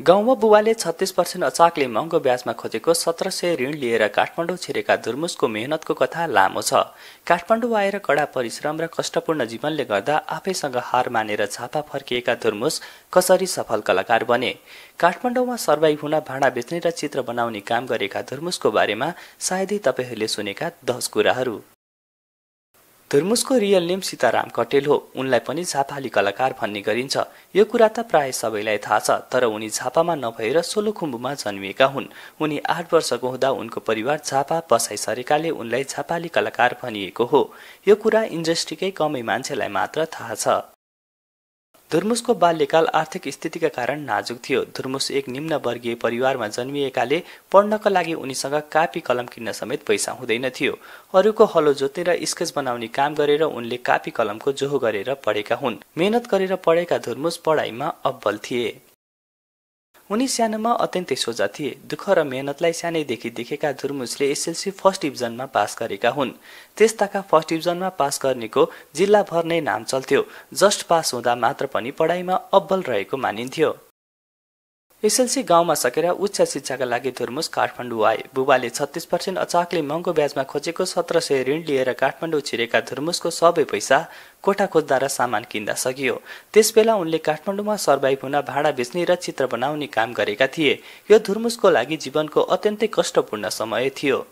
गाउँमा बुबाले छत्तिस पर्सेन्ट अचाकले महँगो ब्याजमा खोजेको सत्र सय ऋण लिएर काठमाडौँ छिरेका धुर्मुसको मेहनतको कथा लामो छ। काठमाडौँ आएर कडा परिश्रम र कष्टपूर्ण जीवनले गर्दा आफैसँग हार मानेर छापा फर्किएका धुर्मुस कसरी सफल कलाकार बने? काठमाडौँमा सर्भाइभ हुन भाँडा बेच्ने र चित्र बनाउने काम गरेका धुर्मुसको बारेमा सायदै तपाईँहरूले सुनेका दस कुराहरू। धुर्मुसको रियल नेम सीताराम कटेल हो। उनलाई पनि झापाली कलाकार भन्ने गरिन्छ। यो कुरा त प्राय सबैलाई थाहा छ तर उनी झापामा नभएर सोलुखुम्बुमा जन्मिएका हुन्। उनी आठ वर्षको हुँदा उनको परिवार झापा बसाइ सरेकाले उनलाई झापाली कलाकार भनिएको हो। यो कुरा इन्डस्ट्रीकै कमै मान्छेलाई मात्र थाहा छ। धुर्मुसको बाल्यकाल आर्थिक स्थितिका कारण नाजुक थियो। धुर्मुस एक निम्न वर्गीय परिवारमा जन्मिएकाले पढ्नका लागि उनीसँग कापी कलम किन्न समेत पैसा हुँदैन थियो। अरूको हलो जोत्ने र स्केच बनाउने काम गरेर उनले कापी कलमको जोहो गरेर पढेका हुन्। मेहनत गरेर पढेका धुर्मुस पढाइमा अब्बल थिए। उनी सानोमा अत्यन्तै सोझा थिए। दुःख र मेहनतलाई सानैदेखि देखेका धुर्मुसले एसएलसी फर्स्ट डिभिजनमा पास गरेका हुन्। त्यस्ताका फर्स्ट डिभिजनमा पास गर्नेको जिल्लाभर नै नाम चल्थ्यो। जस्ट पास हुँदा मात्र पनि पढाइमा अब्बल रहेको मानिन्थ्यो। एसएलसी गाउँमा सकेर उच्च शिक्षाका लागि धुर्मुस काठमाडौँ आए। बुबाले छत्तिस पर्सेन्ट अचाकले महँगो ब्याजमा खोजेको सत्र सय ऋण लिएर काठमाडौँ छिरेका धुर्मुसको सबै पैसा कोठा खोज्दा र सामान किन्दा सकियो। त्यसबेला उनले काठमाडौँमा सर्भाइभ हुन भाँडा बेच्ने र चित्र बनाउने काम गरेका थिए। यो धुर्मुसको लागि जीवनको अत्यन्तै कष्टपूर्ण समय थियो।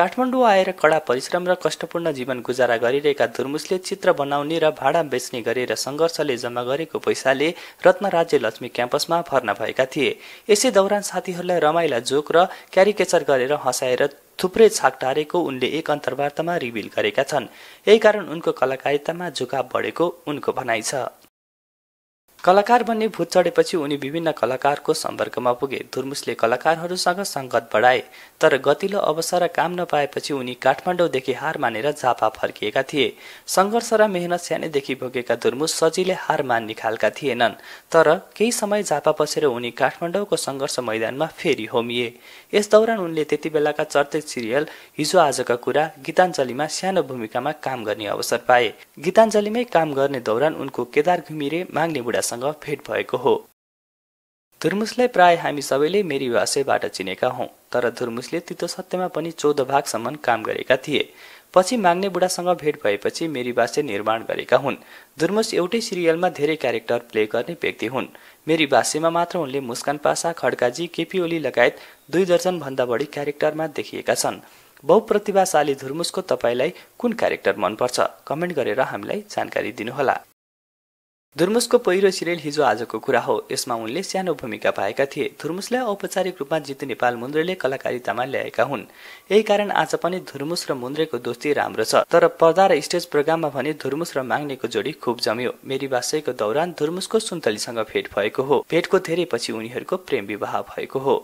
काठमाडौँ आएर कडा परिश्रम र कष्टपूर्ण जीवन गुजारा गरिरहेका धुर्मुसले चित्र बनाउने र भाडा बेच्ने गरेर सङ्घर्षले जम्मा गरेको पैसाले रत्न राज्य लक्ष्मी क्याम्पसमा भर्ना भएका थिए। यसै दौरान साथीहरूलाई रमाइला जोक र क्यारिकेचर गरेर हँसाएर थुप्रै छाक टारेको उनले एक अन्तर्वार्तामा रिभिल गरेका छन्। यही कारण उनको कलाकारितामा झुकाव बढेको उनको भनाइ छ। कलाकार बन्ने भूत चढेपछि उनी विभिन्न कलाकारको सम्पर्कमा पुगे। धुर्मुसले कलाकारहरूसँग सङ्गत बढाए तर गतिलो अवसर काम नपाएपछि उनी काठमाडौँदेखि हार मानेर झापा फर्किएका थिए। सङ्घर्ष र मेहनत सानैदेखि भोगेका धुर्मुस सजिलै हार मान्ने खालका थिएनन् तर केही समय झापा बसेर उनी काठमाडौँको सङ्घर्ष मैदानमा फेरि होमिए। यस दौरान उनले त्यति बेलाका चर्चित सिरियल हिजो आजका कुरा गीताञ्जलीमा सानो भूमिकामा काम गर्ने अवसर पाए। गीताञ्जलीमै काम गर्ने दौरान उनको केदार घुमिरे माग्ने बुढा उहाँसँग भेट भएको हो। धुर्मुसलाई प्राय हामी सबैले मेरी भाषाबाट चिनेका हौँ तर धुर्मुसले तितो सत्यमा पनि चौध भागसम्म काम गरेका थिए। पछि माग्ने बुढासँग भेट भएपछि मेरी भाषा निर्माण गरेका हुन्। धुर्मुस एउटै सिरियलमा धेरै क्यारेक्टर प्ले गर्ने व्यक्ति हुन्। मेरी भाष्यमा मात्र उनले मुस्कान पासा खड्काजी केपी ओली लगायत दुई दर्जनभन्दा बढी क्यारेक्टरमा देखिएका छन्। बहुप्रतिभाशाली धुर्मुसको तपाईँलाई कुन क्यारेक्टर मनपर्छ? कमेन्ट गरेर हामीलाई जानकारी दिनुहोला। धुर्मुसको पहिरो सिरियल हिजो आजको कुरा हो। यसमा उनले सानो भूमिका पाएका थिए। धुर्मुसलाई औपचारिक रूपमा जितु नेपाल मुन्द्रेले कलाकारितामा ल्याएका हुन्। यही कारण आज पनि धुर्मुस र मुन्द्रेको दोस्ती राम्रो छ। तर पर्दा र स्टेज प्रोग्राममा भने धुर्मुस र माग्नेको जोडी खुब जम्यो। मेरी बासैको दौरान धुर्मुसको सुन्तलीसँग भेट भएको हो। भेटको धेरै पछि उनीहरूको प्रेम विवाह भएको हो।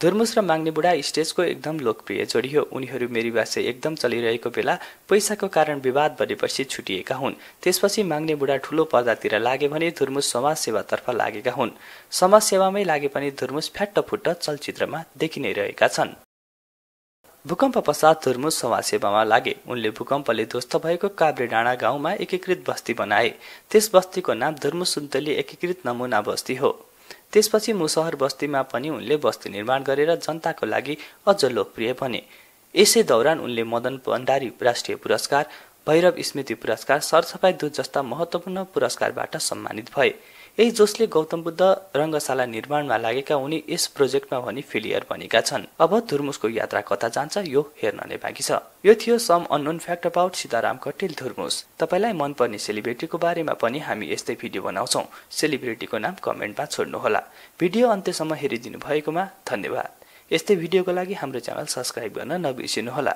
धुर्मुस र माग्ने बुढा स्टेजको एकदम लोकप्रिय जोडी हो उनीहरू मेरी भाषा एकदम चलिरहेको बेला पैसाको कारण विवाद बढेपछि छुटिएका हुन्। त्यसपछि माग्ने बुढा ठुलो पर्दातिर लागे भने धुर्मुस समाज सेवातर्फ लागेका हुन्। समाज सेवामै लागे पनि धुर्मुस फ्याट्ट फुट्ट चलचित्रमा देखि नै रहेका छन्। भूकम्प पश्चात धुर्मुस समाज सेवामा लागे। उनले भूकम्पले ध्वस्त भएको काभ्रे डाँडा गाउँमा एकीकृत बस्ती बनाए। त्यस बस्तीको नाम धुर्मुस सुन्तली एकीकृत नमुना बस्ती हो। त्यसपछि मुसहर बस्तीमा पनि उनले बस्ती निर्माण गरेर जनताको लागि अझ लोकप्रिय बने। यसै दौरान उनले मदन भण्डारी राष्ट्रिय पुरस्कार भैरव स्मृति पुरस्कार सरसफाई दूत जस्ता महत्वपूर्ण पुरस्कारबाट सम्मानित भए। यही जोसले गौतम बुद्ध रङ्गशाला निर्माणमा लागेका उनी यस प्रोजेक्टमा भनी फेलियर बनेका छन्। अब धुर्मुसको यात्रा कता जान्छ यो हेर्न नै बाँकी छ। यो थियो some unknown fact about Sitaram Katel Dhurmus. तपाईँलाई मनपर्ने सेलिब्रेटीको बारेमा पनि हामी यस्तै भिडियो बनाउँछौ। सेलिब्रेटीको नाम कमेन्टमा छोड्नुहोला। भिडियो अन्त्यसम्म हेरिदिनु भएकोमा धन्यवाद। यस्तै भिडियोको लागि हाम्रो च्यानल सब्सक्राइब गर्न नबिर्सिनुहोला।